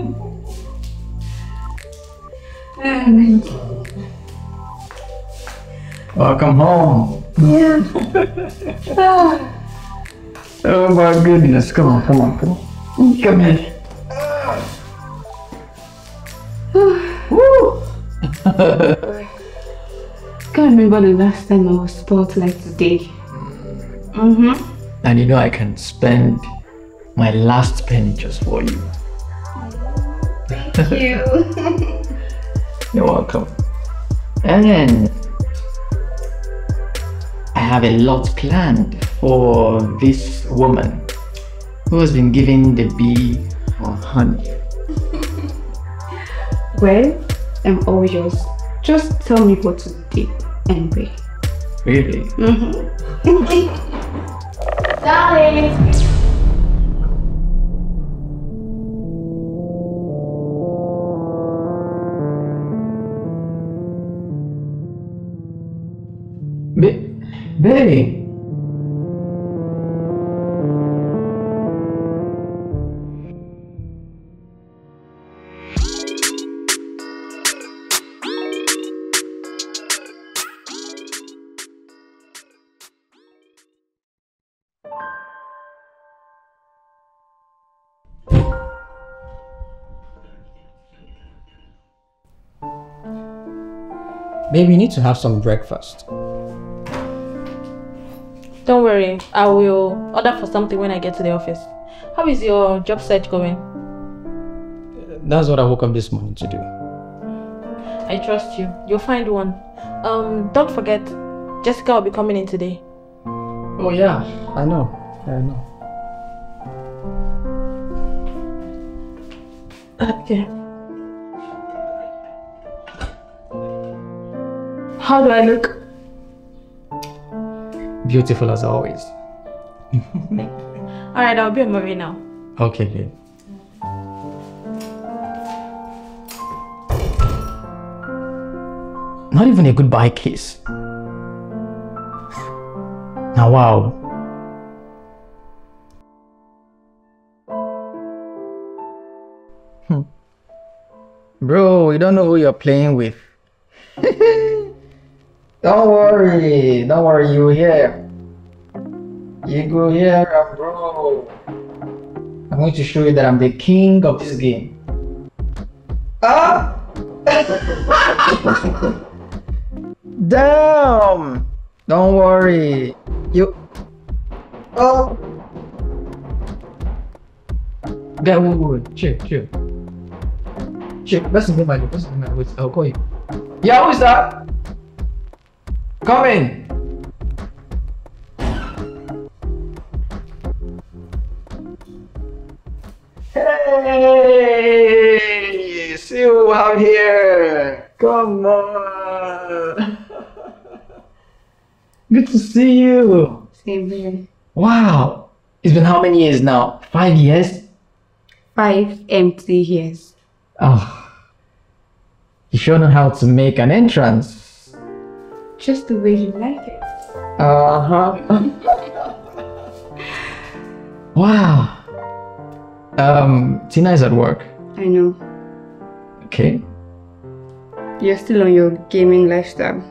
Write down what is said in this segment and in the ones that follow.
Welcome home. Yeah. Oh my goodness. Come on, come on, come on. Come here. Woo! Can't remember the last time I was spoiled like today. Mm-hmm. And you know I can spend my last penny just for you. Thank you. You're welcome. And I have a lot planned for this woman who has been giving the bee her honey. well, I'm all yours. Just tell me what to do and where. Really? Mm-hmm. Darling. Baby. Baby, you need to have some breakfast. Worry, I will order for something when I get to the office. How is your job search going? That's what I woke up this morning to do. I trust you. You'll find one. Um, don't forget, Jessica will be coming in today. Oh yeah, I know. I know. Okay. How do I look? Beautiful as always. Alright, I'll be on my way now. Okay, babe. Not even a goodbye kiss. Now, wow. Hmm. Bro, you don't know who you're playing with. don't worry, don't worry, you here. You go here, and bro. I'm going to show you that I'm the king of this game. Ah! Damn! Don't worry. You. Oh! Guy, wait, wait, wait. Chill, chill. Chill. Listen to my to my voice. I'll call you. Yeah, who's that? Come in. Hey! See you out here. Come on. Good to see you. Same here. Wow. It's been how many years now? Five years? Five empty years. Oh. You sure know how to make an entrance. Just the way you like it. Uh huh. wow. Um, Tina is at work. I know. Okay. You're still on your gaming lifestyle.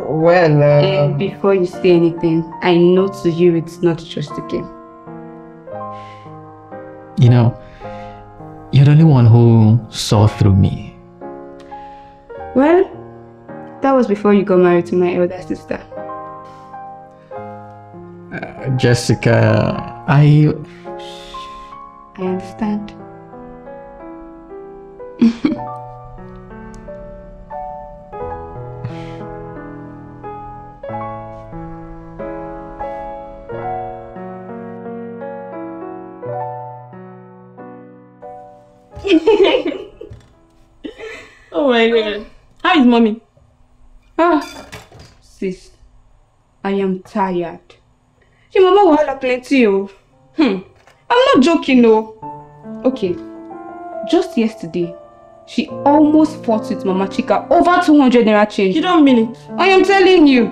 Well, And before you say anything, I know to you it's not just a game. you know, you're the only one who saw through me. Well, that was before you got married to my elder sister. Uh, Jessica, I. I understand. Oh my god. How is mommy? Ah, sis, I am tired. Your mama have plenty, oh. Hmm, I'm not joking, no. Okay, just yesterday, she almost fought with Mama Chika over 200 naira change. You don't mean it. I am telling you.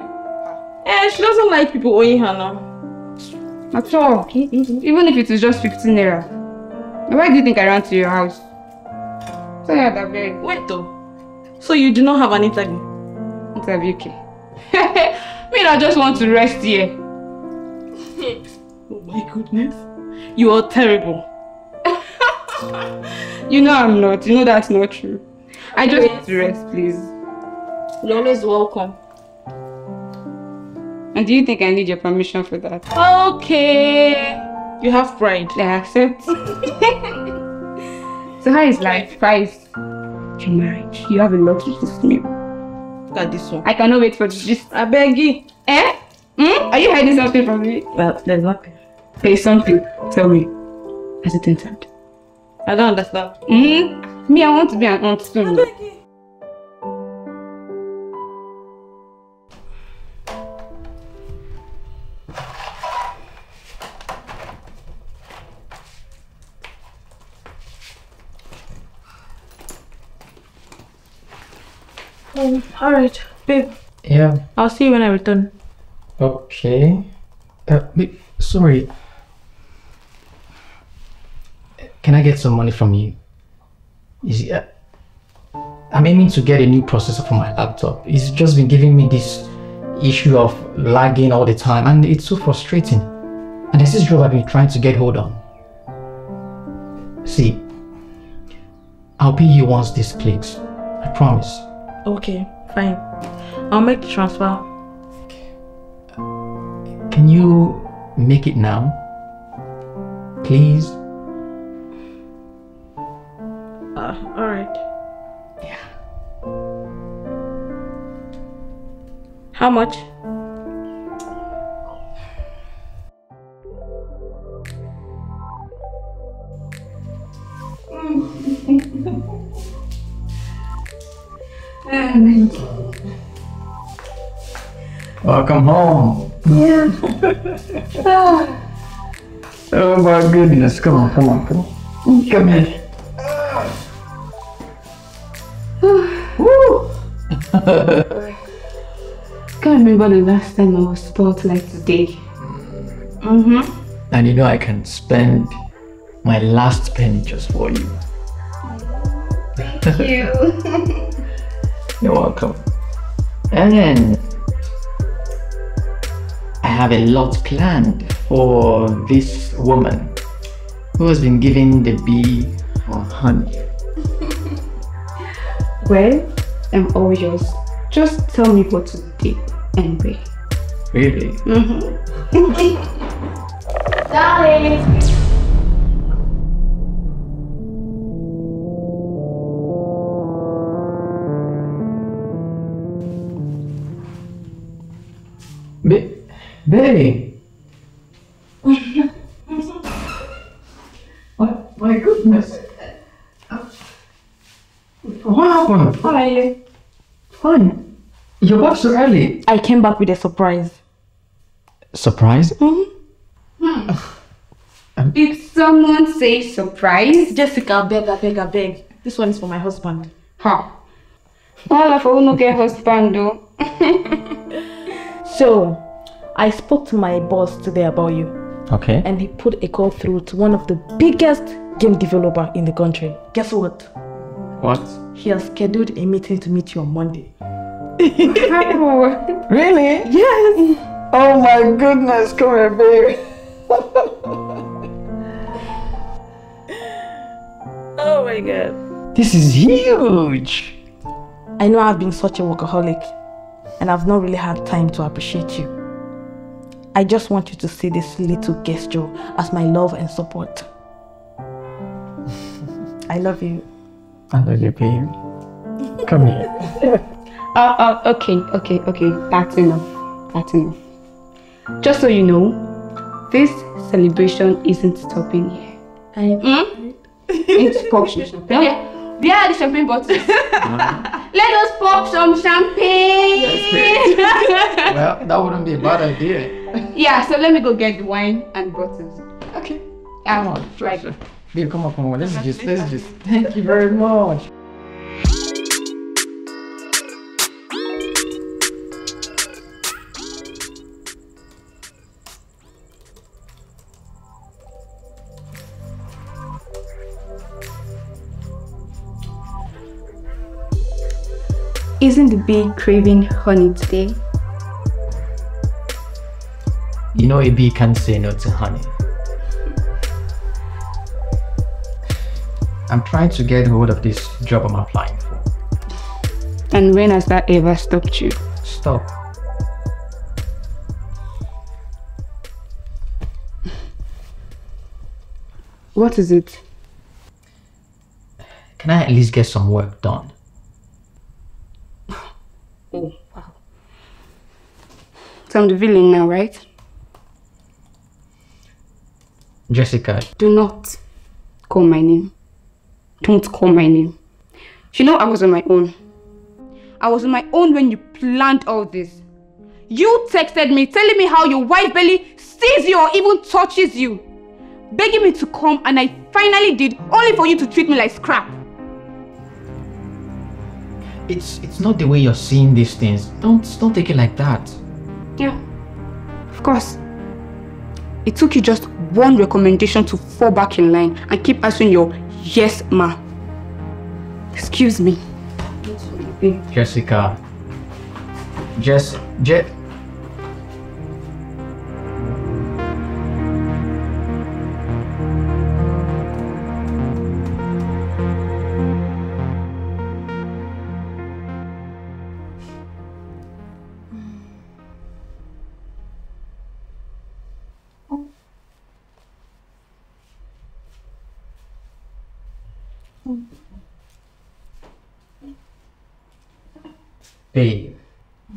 Eh, she doesn't like people owing her now. At all. Even if it is just 15 naira. Why do you think I ran to your house? So yeah, that very Wait though. So you do not have an interview? Interview. Okay. Me, I just want to rest here. Oh my goodness. You are terrible. You know I'm not. You know that's not true. I just want to rest, please. You're always welcome. And do you think I need your permission for that? Okay. You have pride. I accept. so how is life? Price. Your marriage. You have a lot to me. Look at this one. I cannot wait for this. I beg you. Eh? Hmm? Are you hiding something from me? Well, there's nothing. Say something. Tell me. Has it entered? I don't understand. Hmm? Me, I want to be an aunt soon. Um, alright, babe. Yeah. I'll see you when I return. Okay. Uh, babe, sorry. Can I get some money from you? Is it, uh, I'm aiming to get a new processor for my laptop. It's just been giving me this issue of lagging all the time, and it's so frustrating. And this job I've been trying to get hold on. See, I'll pay you once this clicks. I promise. Okay, fine. I'll make the transfer. Can you make it now? Please? Uh, alright. Yeah. How much? Welcome home. Yeah. oh my goodness. Come on, come on, come on. Come here. Woo! Can't remember the last time I was spoiled like today. Mm-hmm. And you know I can spend my last penny just for you. Thank you. You're welcome. And I have a lot planned for this woman who has been giving the bee for honey. well, I'm all yours. Just tell me what to do and where. Really? Mhm. Darling. Baby. what? My goodness. What happened? Hi. Fine. You're back so early. I came back with a surprise. Surprise? Mm-hmm. Hmm. Did someone say surprise? Jessica, beg, I beg, I beg. This one is for my husband. Ha. All of you no get husband though. So, I spoke to my boss today about you, Okay. and he put a call through to one of the biggest game developer in the country. Guess what? What? He has scheduled a meeting to meet you on Monday. How? Really? Yes. Oh my goodness, come here, baby. Oh my god. This is huge. I know I've been such a workaholic, and I've not really had time to appreciate you. I just want you to see this little gesture as my love and support. I love you. I love you, baby. Come here. Uh, uh, okay, okay, okay. That's enough. That's enough. Just so you know, this celebration isn't stopping here. I Hmm? It's pop some champagne. Oh, yeah. Where are the champagne bottles? Let us pop some champagne. Well, that wouldn't be a bad idea yeah, so let me go get the wine and bottles. Okay. Ah, I'm on. Right, sure. Babe, come on, come on. Let's just, let's just. Thank you very much. Isn't the bee craving honey today? You know a bee can't say no to honey. I'm trying to get hold of this job I'm applying for. And when has that ever stopped you? Stop. What is it? Can I at least get some work done? Oh, wow. So I'm the villain now, right? Jessica, Do not call my name. Don't call my name. You know I was on my own. I was on my own when you planned all this. You texted me telling me how your wife barely sees you or even touches you. Begging me to come and I finally did only for you to treat me like scrap. it's it's not the way you're seeing these things. Don't don't take it like that. Yeah, of course. It took you just one recommendation to fall back in line and keep answering your yes, ma. Excuse me. Jessica. Jess Je Babe,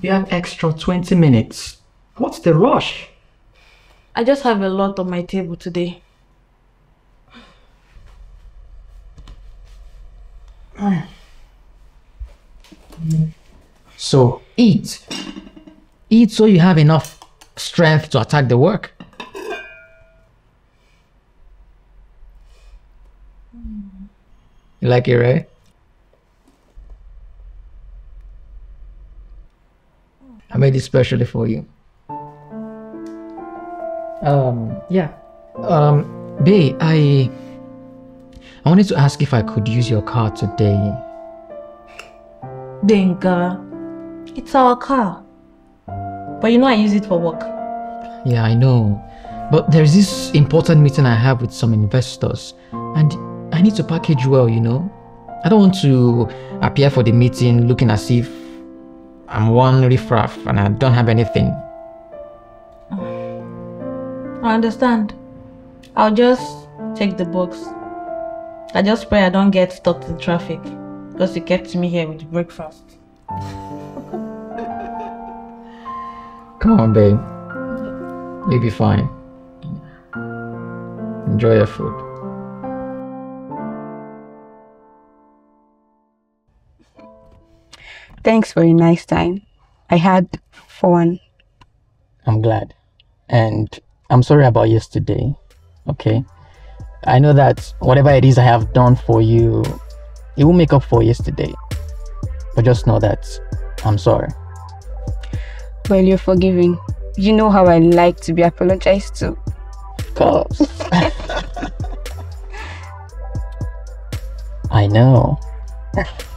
you have extra 20 minutes. What's the rush? I just have a lot on my table today. So eat. Eat so you have enough strength to attack the work. You like it, right? I made it specially for you. Um, yeah. Um, babe, I I wanted to ask if I could use your car today. Denga, it's our car. But you know I use it for work. Yeah, I know. But there's this important meeting I have with some investors, and I need to package well, you know? I don't want to appear for the meeting looking as if I'm one riffraff and I don't have anything. I understand. I'll just take the box. I just pray I don't get stuck in traffic because you kept me here with breakfast. Come on, babe. You'll be fine. Enjoy your food. Thanks for a nice time. I had fun. I'm glad. And I'm sorry about yesterday. Okay. I know that whatever it is I have done for you, it will make up for yesterday. But just know that I'm sorry. Well, you're forgiving. You know how I like to be apologized to. Of course. I know.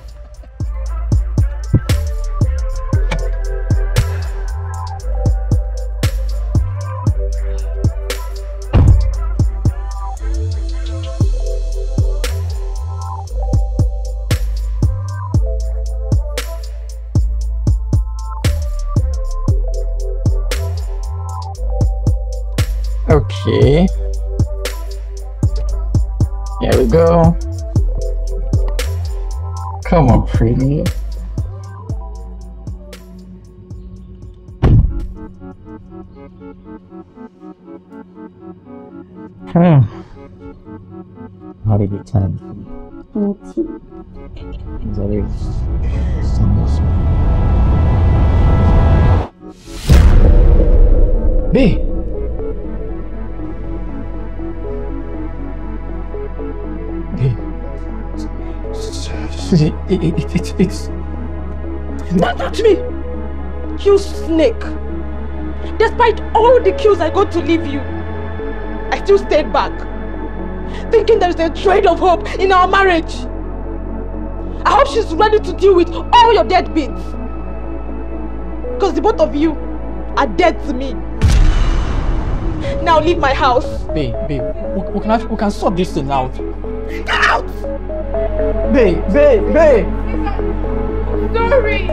Okay. Here we go. Come on, pretty. Hmm. How did it time? Is that. B. It, it, it, it's it's Don't touch me! You snake! Despite all the cues I got to leave you, I still stayed back. Thinking there's a trade of hope in our marriage. I hope she's ready to deal with all your deadbeats. Because the both of you are dead to me. Now leave my house. Babe, babe, we, we, can, we can sort this thing out. Get out! Babe, babe, babe. Sorry.